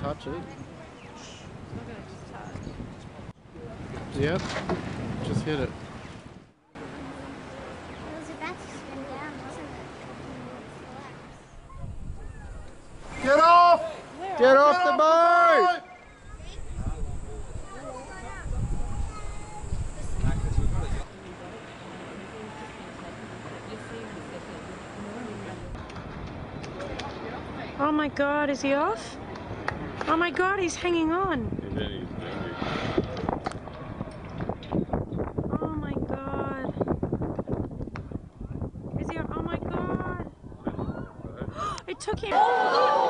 touch it. It's not gonna just touch. Yep. Just hit it. It was about to spin down, wasn't it? Get off! Get off the boat! Oh my god, is he off? Oh my god, he's hanging on. Oh my god. Is he? Oh my god. It took him. Oh!